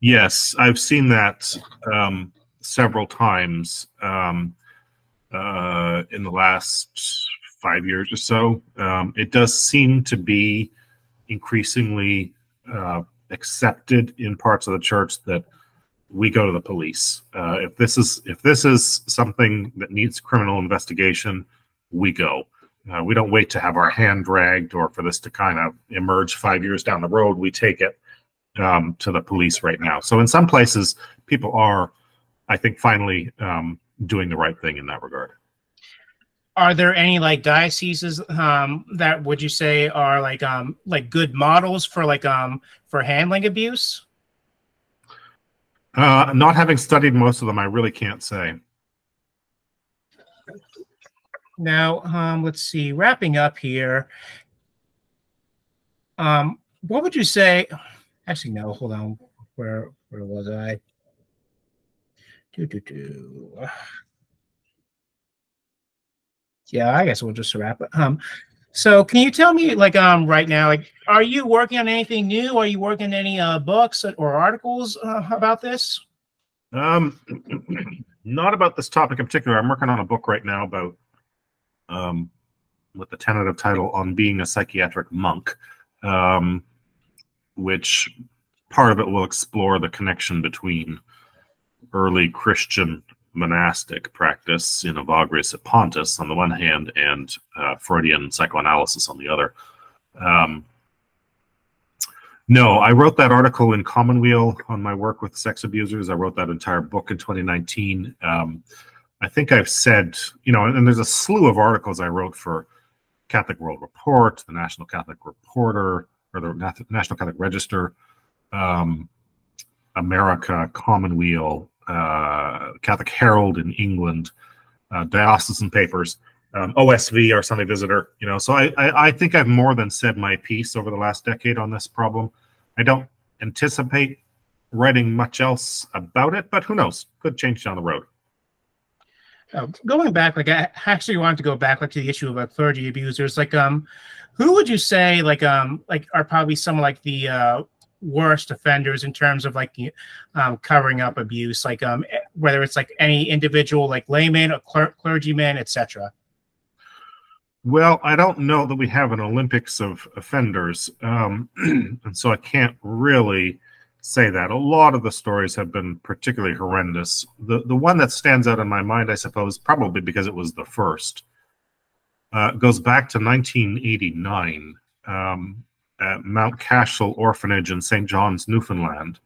B: Yes, I've seen that um, several times um, uh, in the last five years or so. Um, it does seem to be increasingly uh, accepted in parts of the church that we go to the police. Uh, if this is if this is something that needs criminal investigation, we go. Uh, we don't wait to have our hand dragged or for this to kind of emerge five years down the road. We take it um, to the police right now. So in some places, people are, I think, finally um, doing the right thing in that regard.
A: Are there any like dioceses um, that would you say are like um, like good models for like um, for handling abuse?
B: Uh, not having studied most of them, I really can't say.
A: Now, um, let's see. Wrapping up here, um, what would you say? Actually, no. Hold on. Where where was I? Do do do. Yeah, I guess we'll just wrap it. Um, so can you tell me, like, um, right now, like, are you working on anything new? Are you working on any uh, books or articles uh, about this?
B: Um, not about this topic in particular. I'm working on a book right now about, um, with the tentative title on being a psychiatric monk, um, which part of it will explore the connection between early Christian monastic practice in Evagrius Ponticus on the one hand and uh, Freudian psychoanalysis on the other. Um, no, I wrote that article in Commonweal on my work with sex abusers. I wrote that entire book in 2019. Um, I think I've said, you know, and there's a slew of articles I wrote for Catholic World Report, the National Catholic Reporter, or the National Catholic Register, um, America, Commonweal, uh, Catholic Herald in England, uh, Diocesan Papers, um, OSV, our Sunday Visitor. You know, so I, I, I think I've more than said my piece over the last decade on this problem. I don't anticipate writing much else about it, but who knows? Could change down the road.
A: Uh, going back, like I actually wanted to go back like to the issue of uh, clergy abusers. Like, um, who would you say like um like are probably some like the uh worst offenders in terms of like um, covering up abuse, like um, whether it's like any individual, like layman, a cler- clergyman, etc.
B: Well, I don't know that we have an Olympics of offenders, um, and so I can't really say that. A lot of the stories have been particularly horrendous. The the one that stands out in my mind, I suppose, probably because it was the first, uh, goes back to 1989. Um, at Mount Cashel Orphanage in St. John's, Newfoundland.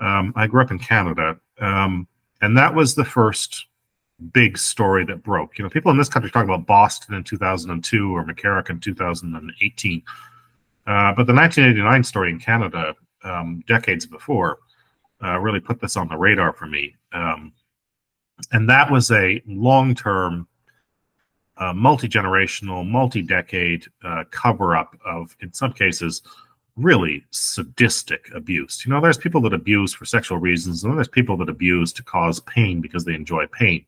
B: Um, I grew up in Canada, um, and that was the first big story that broke. You know, people in this country talk about Boston in 2002 or McCarrick in 2018, uh, but the 1989 story in Canada, um, decades before, uh, really put this on the radar for me. Um, and that was a long-term uh, multi-generational, multi-decade uh, cover-up of, in some cases, really sadistic abuse. You know, there's people that abuse for sexual reasons, and there's people that abuse to cause pain because they enjoy pain.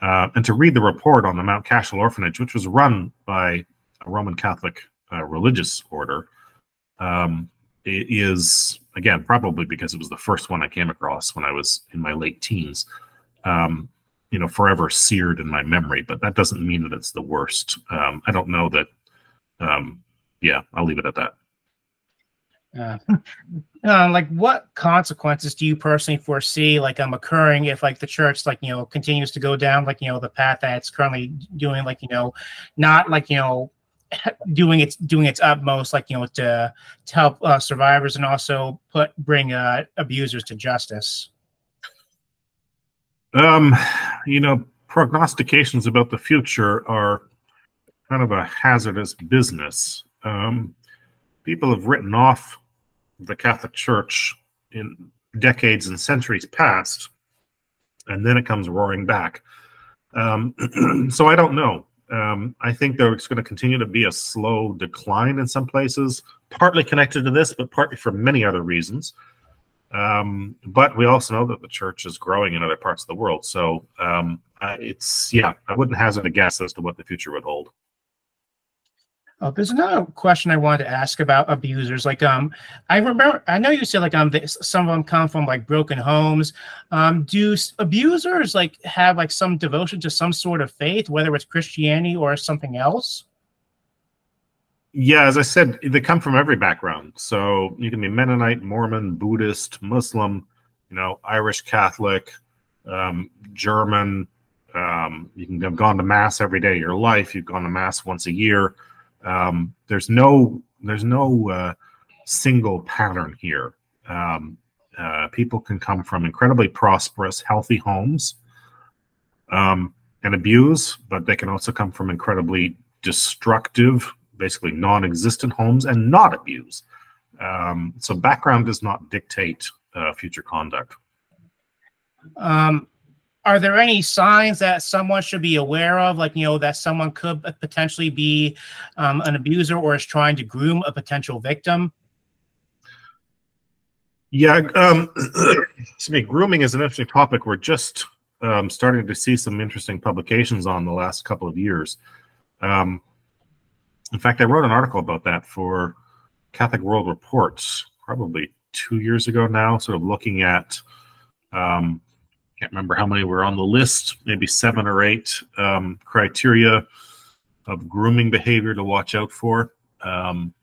B: Uh, and to read the report on the Mount Cashel Orphanage, which was run by a Roman Catholic uh, religious order, um, is again probably because it was the first one I came across when I was in my late teens. Um, you know forever seared in my memory but that doesn't mean that it's the worst. Um, i don't know that um, yeah i'll leave it at that.
A: Uh, uh, like what consequences do you personally foresee like um occurring if like the church like you know continues to go down like you know the path that it's currently doing like you know not like you know doing its doing its utmost like you know to to help uh, survivors and also put bring uh, abusers to justice?
B: Um, you know, prognostications about the future are kind of a hazardous business. Um, people have written off the Catholic Church in decades and centuries past, and then it comes roaring back. Um, so I don't know. Um, I think there's going to continue to be a slow decline in some places, partly connected to this, but partly for many other reasons. Um, but we also know that the church is growing in other parts of the world. So um, uh, it's, yeah, I wouldn't hazard a guess as to what the future would hold.
A: Oh, there's another question I wanted to ask about abusers. Like, um, I remember, I know you said like um, they, some of them come from like broken homes. Um, do abusers like have like some devotion to some sort of faith, whether it's Christianity or something else?
B: Yeah, as I said, they come from every background. So you can be Mennonite, Mormon, Buddhist, Muslim, you know, Irish Catholic, um, German. Um, you can have gone to mass every day of your life. You've gone to mass once a year um, there's no there's no uh, single pattern here. Um, uh, people can come from incredibly prosperous, healthy homes um, and abuse, but they can also come from incredibly destructive, basically non-existent homes and not abuse. Um, so background does not dictate uh, future conduct.
A: Um, are there any signs that someone should be aware of like you know that someone could potentially be um, an abuser or is trying to groom a potential victim
B: yeah um excuse me grooming is an interesting topic we're just um, starting to see some interesting publications on the last couple of years um, in fact i wrote an article about that for catholic world reports probably two years ago now sort of looking at um, can't remember how many were on the list, maybe seven or eight um, criteria of grooming behavior to watch out for. Um,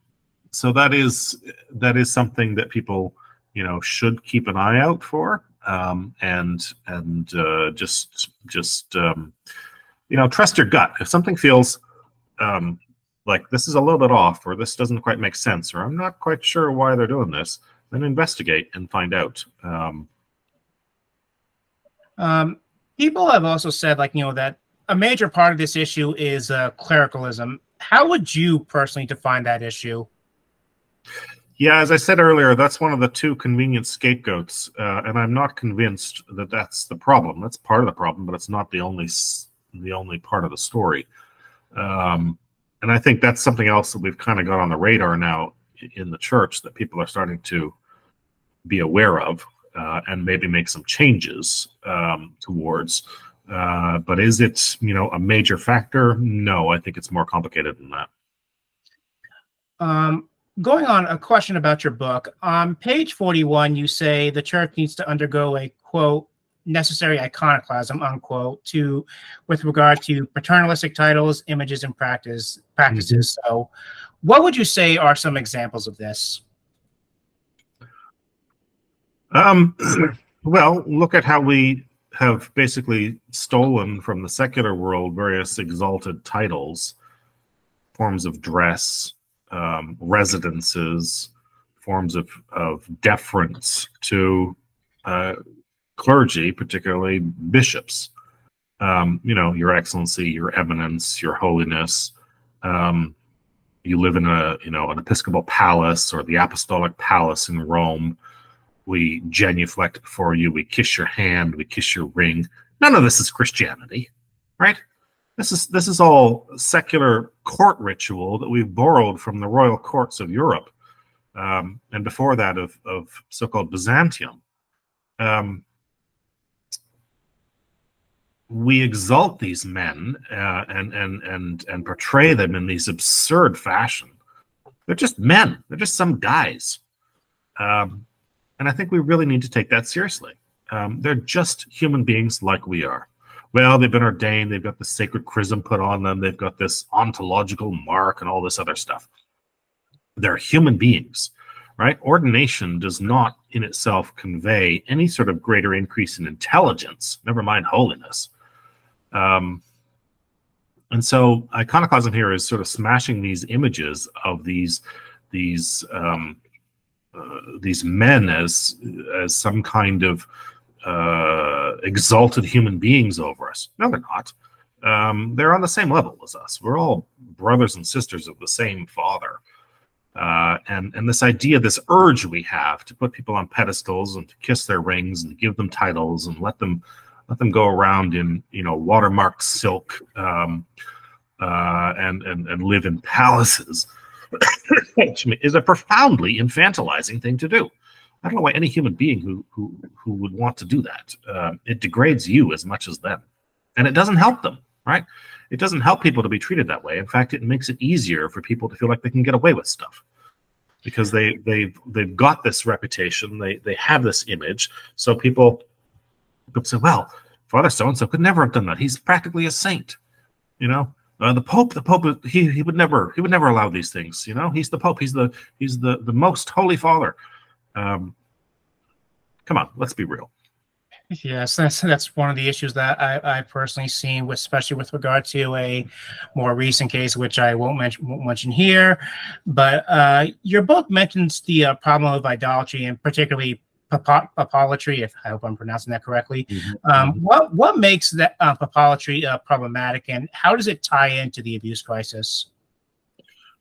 B: so that is that is something that people you know should keep an eye out for um, and and uh, just just um, you know trust your gut if something feels um, like this is a little bit off or this doesn't quite make sense or I'm not quite sure why they're doing this then investigate and find out. Um,
A: um, people have also said, like, you know, that a major part of this issue is uh, clericalism. How would you personally define that issue?
B: Yeah, as I said earlier, that's one of the two convenient scapegoats, uh, and I'm not convinced that that's the problem. That's part of the problem, but it's not the only the only part of the story. Um, and I think that's something else that we've kind of got on the radar now in the church that people are starting to be aware of uh, and maybe make some changes um, towards. Uh, but is it, you know, a major factor? No, I think it's more complicated than that.
A: Um, going on, a question about your book. On page 41, you say the church needs to undergo a quote necessary iconoclasm unquote to with regard to paternalistic titles images and practice practices mm-hmm. so what would you say are some examples of this
B: um, well, look at how we have basically stolen from the secular world various exalted titles, forms of dress, um, residences, forms of, of deference to uh, clergy, particularly bishops. Um, you know, Your Excellency, Your Eminence, Your Holiness. Um, you live in a, you know, an episcopal palace or the apostolic palace in Rome we genuflect before you, we kiss your hand, we kiss your ring. None of this is Christianity, right? This is this is all secular court ritual that we've borrowed from the royal courts of Europe, um, and before that of of so-called Byzantium. Um, we exalt these men uh, and and and and portray them in these absurd fashion. They're just men. They're just some guys. Um, and I think we really need to take that seriously. Um, they're just human beings like we are. Well, they've been ordained, they've got the sacred chrism put on them, they've got this ontological mark and all this other stuff. They're human beings, right? Ordination does not in itself convey any sort of greater increase in intelligence, never mind holiness. Um, and so iconoclasm here is sort of smashing these images of these these um, uh, these men as as some kind of uh, exalted human beings over us. No, they're not. Um, they're on the same level as us. We're all brothers and sisters of the same Father. Uh, and and this idea, this urge we have to put people on pedestals and to kiss their rings and give them titles and let them let them go around in you know watermarked silk um, uh, and and and live in palaces which is a profoundly infantilizing thing to do. I don't know why any human being who who who would want to do that. Uh, it degrades you as much as them, and it doesn't help them. right? It doesn't help people to be treated that way. In fact, it makes it easier for people to feel like they can get away with stuff because they they they've got this reputation, they they have this image. So people, people say, well, Father so and so could never have done that. He's practically a saint, you know. Uh, the Pope, the Pope, he he would never he would never allow these things. You know, he's the Pope. He's the he's the the most holy Father. Um, come on, let's be real.
A: Yes, that's that's one of the issues that I, I personally seen, with, especially with regard to a more recent case, which I won't mention, won't mention here. But uh, your book mentions the uh, problem of idolatry, and particularly papolatry. If I hope I'm pronouncing that correctly. Mm-hmm. Um, mm-hmm. what what makes that uh, papolatry uh, problematic, and how does it tie into the abuse crisis?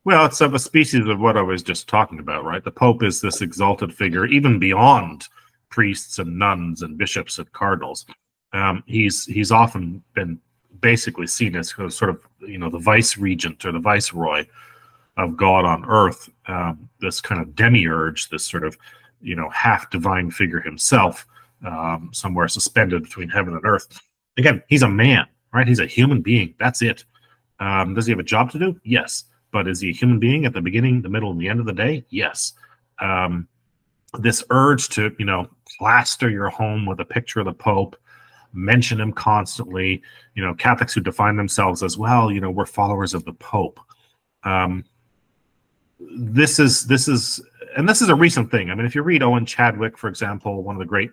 B: Well, it's of a species of what I was just talking about, right? The Pope is this exalted figure, even beyond priests and nuns and bishops and cardinals. Um, he's he's often been basically seen as sort of you know the vice regent or the viceroy of God on earth. Um, this kind of demiurge, this sort of you know half divine figure himself, um, somewhere suspended between heaven and earth. Again, he's a man, right? He's a human being. That's it. Um, does he have a job to do? Yes. But is he a human being at the beginning, the middle, and the end of the day? Yes. Um, this urge to you know plaster your home with a picture of the pope mention him constantly you know catholics who define themselves as well you know we're followers of the pope um, this is this is and this is a recent thing i mean if you read owen chadwick for example one of the great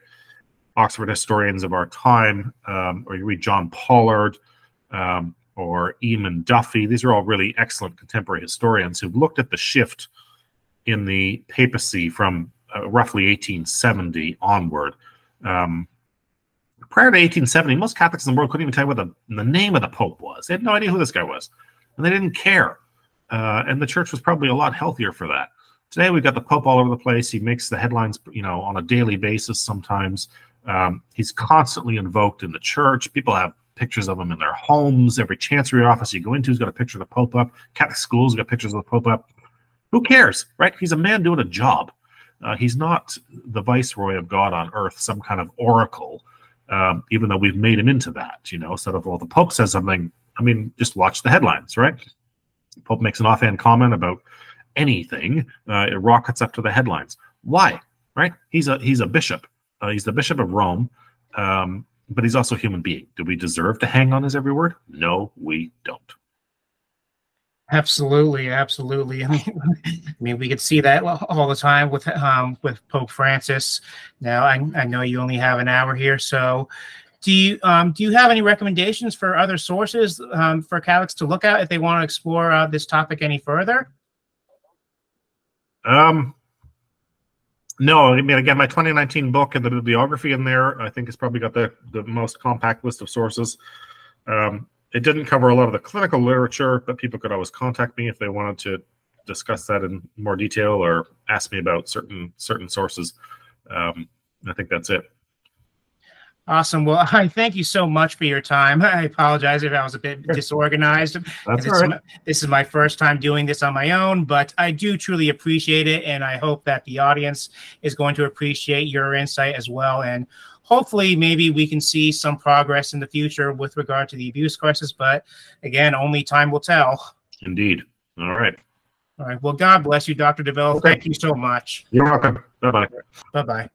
B: oxford historians of our time um, or you read john pollard um, or eamon duffy these are all really excellent contemporary historians who've looked at the shift in the papacy from uh, roughly 1870 onward. Um, prior to 1870, most Catholics in the world couldn't even tell you what the, the name of the Pope was. They had no idea who this guy was, and they didn't care. Uh, and the church was probably a lot healthier for that. Today we've got the Pope all over the place. He makes the headlines, you know, on a daily basis. Sometimes um, he's constantly invoked in the church. People have pictures of him in their homes. Every chancery office you go into has got a picture of the Pope up. Catholic schools got pictures of the Pope up. Who cares, right? He's a man doing a job. Uh, he's not the viceroy of God on earth, some kind of oracle, um, even though we've made him into that, you know, instead of, well, the Pope says something. I mean, just watch the headlines, right? Pope makes an offhand comment about anything, uh, it rockets up to the headlines. Why? Right? He's a he's a bishop. Uh, he's the bishop of Rome, um, but he's also a human being. Do we deserve to hang on his every word? No, we don't.
A: Absolutely, absolutely. I mean, I mean, we could see that all the time with um, with Pope Francis. Now, I, I know you only have an hour here, so do you um, do you have any recommendations for other sources um, for Catholics to look at if they want to explore uh, this topic any further?
B: Um, no, I mean, again, my 2019 book and the bibliography in there, I think, has probably got the the most compact list of sources. Um, it didn't cover a lot of the clinical literature, but people could always contact me if they wanted to discuss that in more detail or ask me about certain certain sources. Um, I think that's it.
A: Awesome. Well, I thank you so much for your time. I apologize if I was a bit disorganized.
B: That's
A: this,
B: right.
A: is my, this is my first time doing this on my own, but I do truly appreciate it. And I hope that the audience is going to appreciate your insight as well. And hopefully maybe we can see some progress in the future with regard to the abuse crisis. But again, only time will tell.
B: Indeed. All right.
A: All right. Well, God bless you, Dr. DeVille. Okay. Thank you so much.
B: You're welcome. Bye bye.
A: Bye bye.